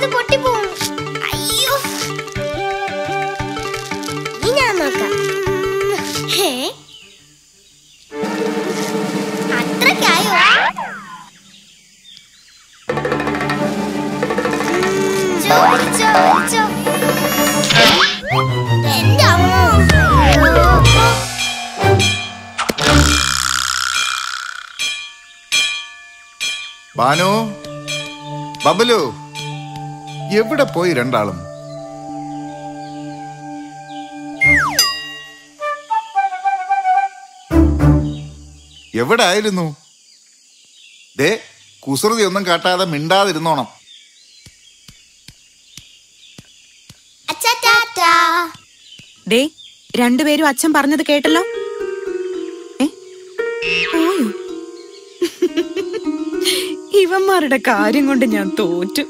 അത് പൊട്ടിപ്പോവും. അയ്യോ. ഞാൻ നോക്കാം. അത്രക്കായോ ചോദിച്ചോ ചോദിച്ചോ എന്റെ അമ്മോ. ബാനു ബബലു. എവിടെ പോയി രണ്ടാളും? എവിടെ ആയിരുന്നു ദേ കുസൃതി ഒന്നും കാട്ടാതെ മിണ്ടാതിരുന്നോണം. ഡേ രണ്ടുപേരും അച്ഛൻ പറഞ്ഞത് കേട്ടല്ലോ? ഇവന്മാരുടെ കാര്യം കൊണ്ട് ഞാൻ തോറ്റു.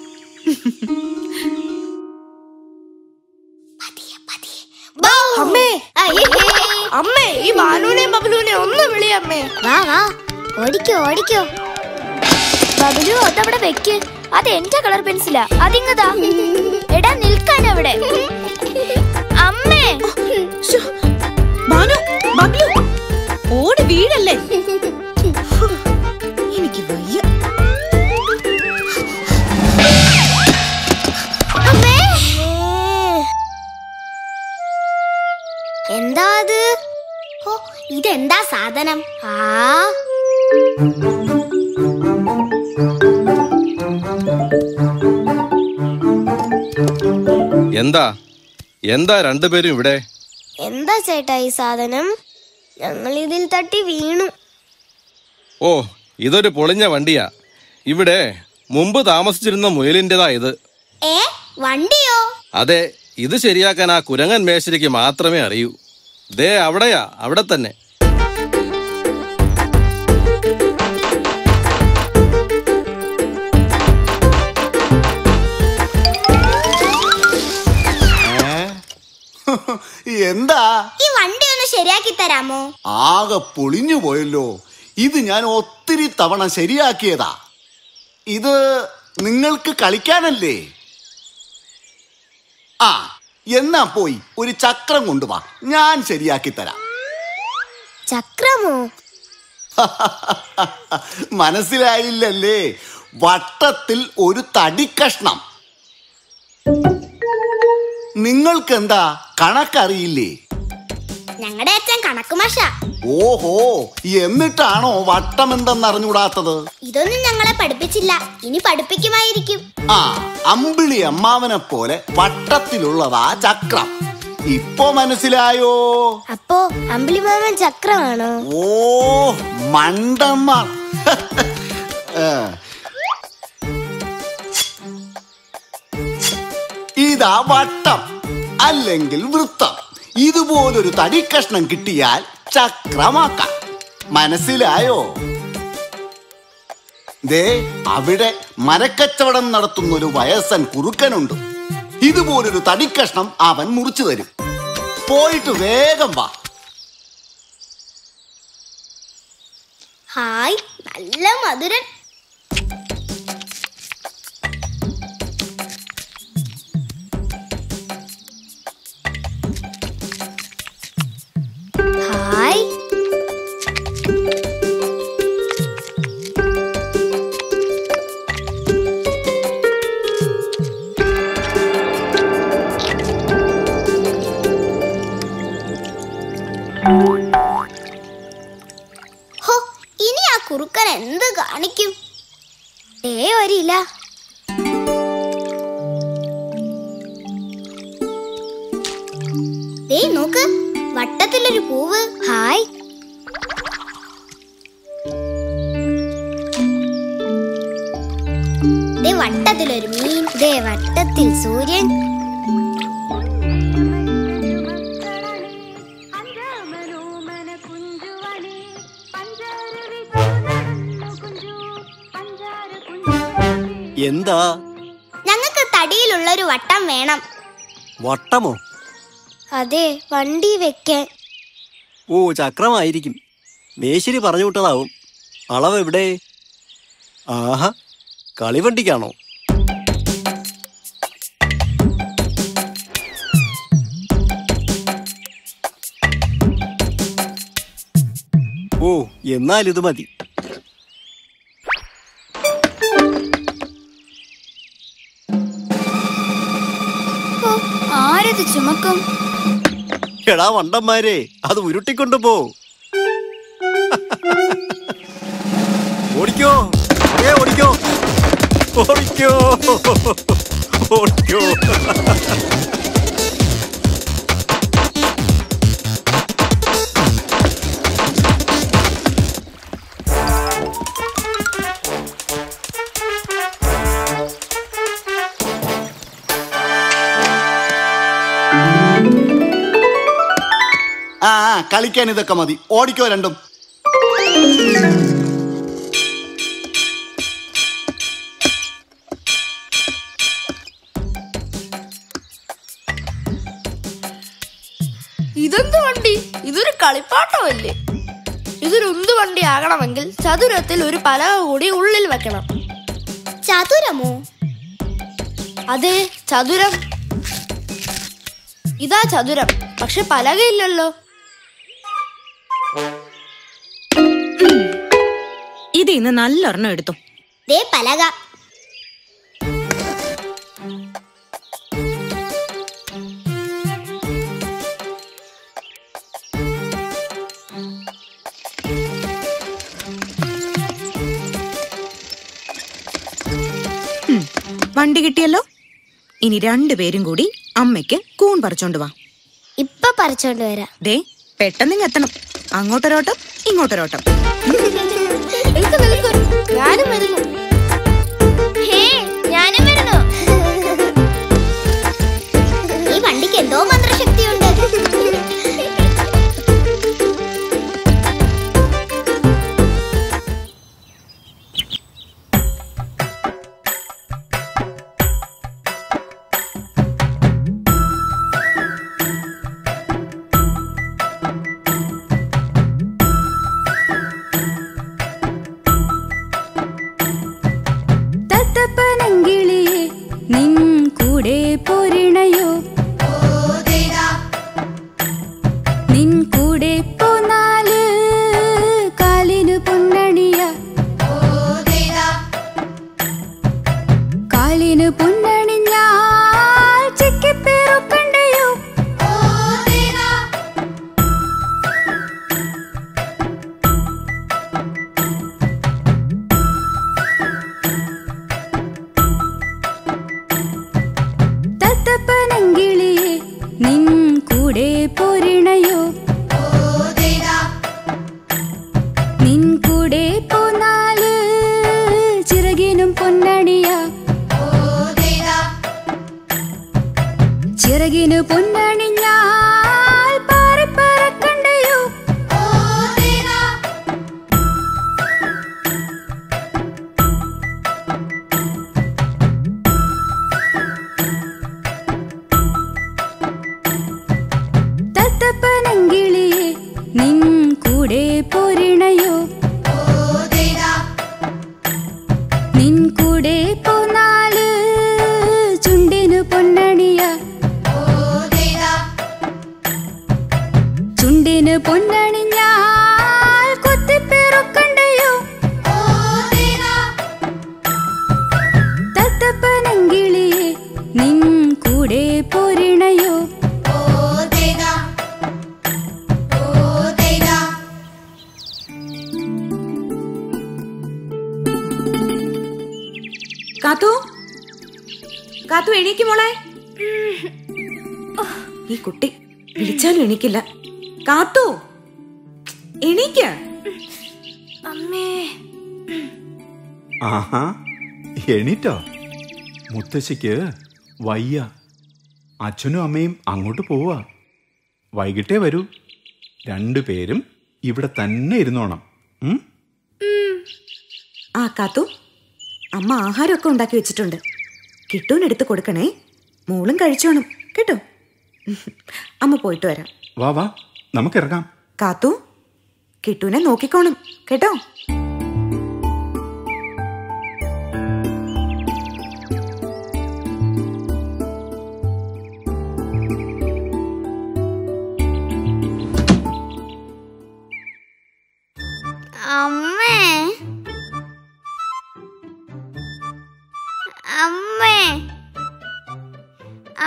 വാ. ഓടിക്കോ ഓടിക്കോ. ബബലു അതവിടെ വെക്ക്. അത് എന്റെ കളർ പെൻസിലാ. അതിങ്ങതാ. എടാ നിൽക്കാൻ അവിടെ അമ്മേ ബാനു ബബ്ലു. ഓടി വീഴല്ലേ? എനിക്ക് വയ്യ. എന്താ അത്? ഓ ഇതെന്താ സാധനം? ആ? എന്താ? എന്താ രണ്ടുപേരും ഇവിടെ? എന്താ ചേട്ടാ ഈ സാധനം? ഞങ്ങൾ ഇതിൽ തട്ടി വീണു. ഓ ഇതൊരു പൊളിഞ്ഞ വണ്ടിയാ. ഇവിടെ മുമ്പ് താമസിച്ചിരുന്ന മുയലിന്റെതാ ഇത്. ഏ വണ്ടിയോ? അതെ ഇത് ശരിയാക്കാൻ ആ കുരങ്ങൻ മേശരിക്ക് മാത്രമേ അറിയൂ. ദേ അവിടെയാ അവിടെ തന്നെ. എന്താ? ഈ വണ്ടി ഒന്ന് ശരിയാക്കി തരാമോ? ആകെ പൊളിഞ്ഞു പോയല്ലോ. ഇത് ഞാൻ ഒത്തിരി തവണ ശരിയാക്കിയതാ. ഇത് നിങ്ങൾക്ക് കളിക്കാനല്ലേ? ആ എന്നാ പോയി ഒരു ചക്രം കൊണ്ടുവാ. ഞാൻ ശരിയാക്കി തരാം. ചക്രമോ? മനസ്സിലായില്ലല്ലേ? വട്ടത്തിൽ ഒരു തടിക്കഷ്ണം നിങ്ങൾക്കെന്താ കണക്കറിയില്ലേ? ഞങ്ങളുടെ അച്ഛൻ കണക്ക് മാഷാ. ഓഹോ എന്നിട്ടാണോ വട്ടം എന്തെന്ന് അറിഞ്ഞുകൂടാത്തത് ഇതൊന്നും ഞങ്ങളെ പഠിപ്പിച്ചില്ല. ഇനി പഠിപ്പിക്കുമായിരിക്കും. ആ അമ്പിളി അമ്മാവനെ പോലെ വട്ടത്തിലുള്ളതാ ചക്രം. ഇപ്പൊ മനസ്സിലായോ? അപ്പോ അമ്പിളി മാമൻ ചക്രമാണോ? ഓ മണ്ടന്മാർ. ഏ. ഇതാ വട്ടം അല്ലെങ്കിൽ വൃത്തം. ഇതുപോലൊരു തടിക്കഷ്ണം കിട്ടിയാൽ ചക്രമാക്കാം. മനസ്സിലായോ? ദേ അവിടെ മരക്കച്ചവടം നടത്തുന്ന ഒരു വയസ്സൻ കുറുക്കനുണ്ട്. ഇതുപോലൊരു തടിക്കഷ്ണം അവൻ മുറിച്ചു തരും. പോയിട്ട് വേഗം വാ. ഹായ് നല്ല മധുരൻ. ദേ നോക്ക്. വട്ടത്തിലൊരു പൂവ്. ഹായ്. ദേ വട്ടത്തിലൊരു മീൻ. ദേ വട്ടത്തിൽ സൂര്യൻ. എന്താ? ഞങ്ങൾക്ക് തടിയിലുള്ള ഒരു വട്ടം വേണം. വട്ടമോ? അതെ വണ്ടി വെക്കാൻ. ഓ ചക്രമായിരിക്കും. മേശരി പറഞ്ഞു വിട്ടതാവും. അളവ് എവിടെ? ആഹാ കളിവണ്ടിക്കാണോ? ഓ എന്നാൽ ഇത് മതി. ആരത് ചുമക്കും? എടാ വണ്ടന്മാരെ. അത് ഉരുട്ടിക്കൊണ്ടു പോ. ഓടിക്കോ. ഏ ഓടിക്കോ. ഓടിക്കോ. ഓടിക്കോ. കളിക്കാൻ ഇതൊക്കെ മതി. ഓടിക്കോ രണ്ടും. ഇതെന്ത് വണ്ടി? ഇതൊരു കളിപ്പാട്ടമല്ലേ? ഇതൊരു ഉന്തു വണ്ടി ആകണമെങ്കിൽ ചതുരത്തിൽ ഒരു പലക കൂടി ഉള്ളിൽ വെക്കണം. ചതുരമോ? അതെ ചതുരം. ഇതാ ചതുരം. പക്ഷെ പലകയില്ലല്ലോ. ഇത് ഇന്ന് നല്ലൊരെണ്ണം എടുത്തു. ദേ പലക. വണ്ടി കിട്ടിയല്ലോ? ഇനി രണ്ടുപേരും കൂടി അമ്മയ്ക്ക് കൂൺ പറിച്ചോണ്ട് വാ. ഇപ്പൊ പറിച്ചോണ്ട് വരാം. ദേ പെട്ടെന്ന് എത്തണം അങ്ങോട്ടൊരോട്ടം ഇങ്ങോട്ടൊരോട്ടം. ഞാനും വരുന്നു. കാലിന് പൊന്നണിഞ്ഞാൽ ചിറകിന് ചുണ്ടിന് പൊന്നണിഞ്ഞാൽ കൊത്തിപ്പേറുക്കണ്ടയോ? തത്തപ്പനങ്കിളിയെ നിൻ കൂടെ പോരിണയോ? കാത്തു? കാത്തു എണീക്ക് മോളെ. ഈ കുട്ടി വിളിച്ചാലും എണീക്കില്ല. കാത്തു. എണീക്ക. അമ്മേ. ആഹാ എണീറ്റോ? മുത്തശ്ശിക്ക് വയ്യ. അച്ഛനും അമ്മയും അങ്ങോട്ട് പോവാ. വൈകിട്ടേ വരൂ. രണ്ടുപേരും ഇവിടെ തന്നെ ഇരുന്നോണം. ആ കാത്തു. അമ്മ ആഹാരമൊക്കെ ഉണ്ടാക്കി വെച്ചിട്ടുണ്ട്. കിട്ടൂനെടുത്ത് കൊടുക്കണേ. മോളും കഴിച്ചോണം. കേട്ടോ? അമ്മ പോയിട്ട് വരാം. വാ വാ. നമുക്ക് ഇറങ്ങാം കാത്തു. കിട്ടുവിനെ നോക്കിക്കോണം. കേട്ടോ?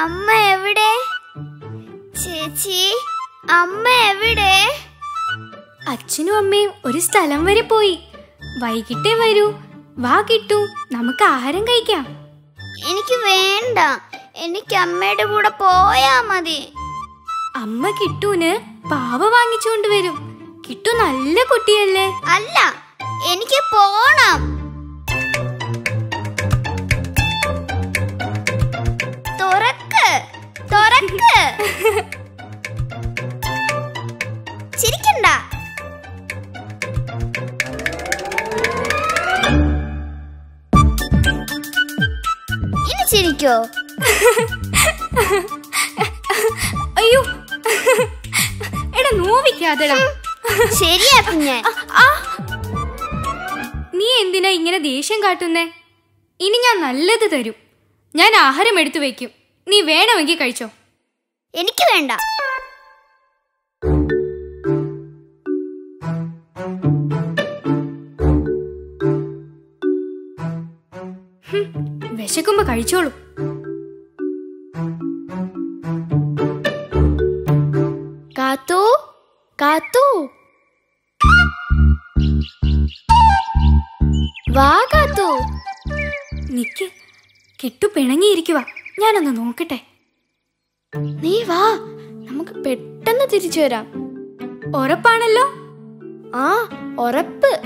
അമ്മ എവിടെ? ചേച്ചി. അമ്മ എവിടെ? അച്ഛനും അമ്മയും ഒരു സ്ഥലം വരെ പോയി. വൈകിട്ടേ വരൂ. വാ കിട്ടു. നമുക്ക് ആഹാരം കഴിക്കാം. എനിക്ക് വേണ്ട. എനിക്ക് അമ്മയുടെ കൂടെ പോയാ മതി. അമ്മ കിട്ടൂന് പാവ വാങ്ങിച്ചുകൊണ്ട് വരും. കിട്ടു നല്ല കുട്ടിയല്ലേ? അല്ല എനിക്ക് പോണം. ഇനി ചിരിക്കോ അയ്യോ. എടാ നോവിക്കാതെടാ. ശരിയാ കുഞ്ഞെ. നീ എന്തിനാ ഇങ്ങനെ ദേഷ്യം കാട്ടുന്നേ? ഇനി ഞാൻ നല്ലത് തരും. ഞാൻ ആഹാരം എടുത്തു വെക്കും. നീ വേണമെങ്കിൽ കഴിച്ചോ. എനിക്ക് വേണ്ട. വിശക്കുമ്പോ കഴിച്ചോളൂ. കാത്തു വാ കാത്തു. നിക്ക് കെട്ടു പിണങ്ങിയിരിക്കുക ഞാനൊന്ന് നോക്കട്ടെ. നീ വാ നമുക്ക് പെട്ടെന്ന് തിരിച്ചു വരാം. ഉറപ്പാണല്ലോ? ആ ഉറപ്പ്.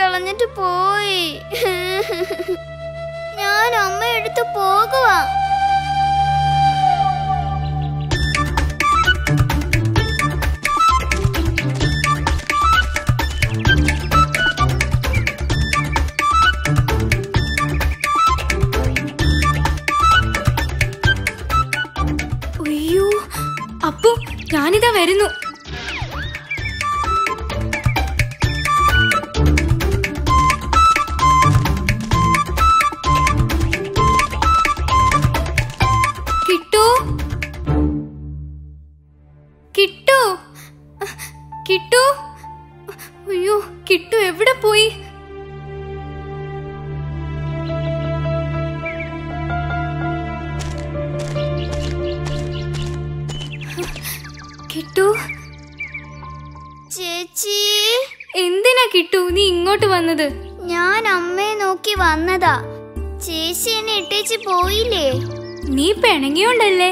കളഞ്ഞിട്ട് പോയി. ഞാൻ അമ്മ എടുത്ത് പോകുവാ. ഞാനിതാ വരുന്നു. ചേച്ചി. എന്തിനാ കിട്ടു നീ ഇങ്ങോട്ട് വന്നത്? ഞാൻ അമ്മയെ നോക്കി വന്നതാ. ചേച്ചി എന്നെ ഇട്ടേച്ച് പോയില്ലേ? നീ പിണങ്ങിയോണ്ടല്ലേ?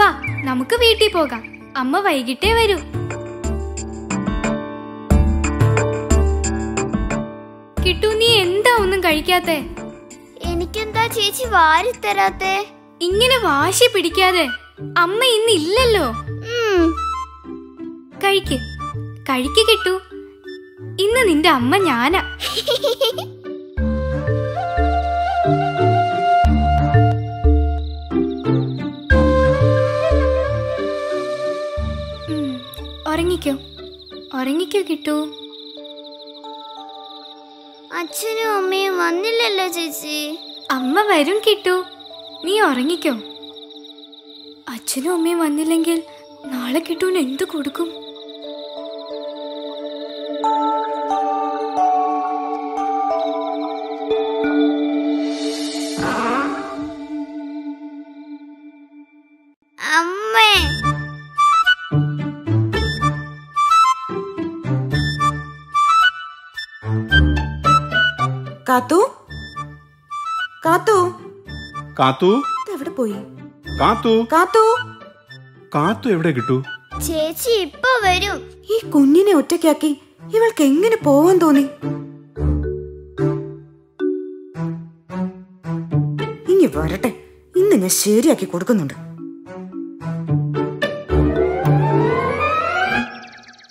വാ നമുക്ക് വീട്ടിൽ പോകാം. അമ്മ വൈകിട്ടേ വരൂ. കിട്ടു നീ എന്താ ഒന്നും കഴിക്കാത്തെ? എനിക്കെന്താ ചേച്ചി വാരി തരാത്തെ? ഇങ്ങനെ വാശി പിടിക്കാതെ അമ്മ ഇന്നില്ലല്ലോ? കഴിക്കേ. കഴിക്ക് കിട്ടു. ഇന്ന് നിന്റെ അമ്മ ഞാനാ. ഉറങ്ങിക്കോ. ഉറങ്ങിക്കോ കിട്ടു. അച്ഛനും അമ്മയും വന്നില്ലല്ലോ ചേച്ചി. അമ്മ വരും കിട്ടു. നീ ഉറങ്ങിക്കോ. അച്ഛനും അമ്മയും വന്നില്ലെങ്കിൽ നാളെ കിട്ടൂന് എന്ത് കൊടുക്കും? കാത്തു? എവിടെ പോയി? കാത്തു? കാത്തു. കാത്തു എവിടെ കിട്ടു? ചേച്ചി ഇപ്പൊ വരും. ഈ കുഞ്ഞിനെ ഒറ്റയ്ക്കാക്കി ഇവൾക്ക് എങ്ങനെ പോവാൻ തോന്നി? ഇനി വരട്ടെ. ഇന്ന് ഞാൻ ശരിയാക്കി കൊടുക്കുന്നുണ്ട്.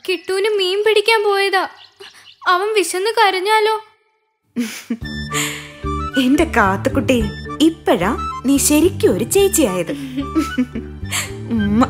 കിട്ടൂന് മീൻ പിടിക്കാൻ പോയതാ. അവൻ വിശന്ന് കരഞ്ഞാലോ? എന്റെ കാത്തുക്കുട്ടി ഇപ്പഴാ നീ ശരിക്കും ഒരു ചേച്ചിയായത്. ഉമ്മ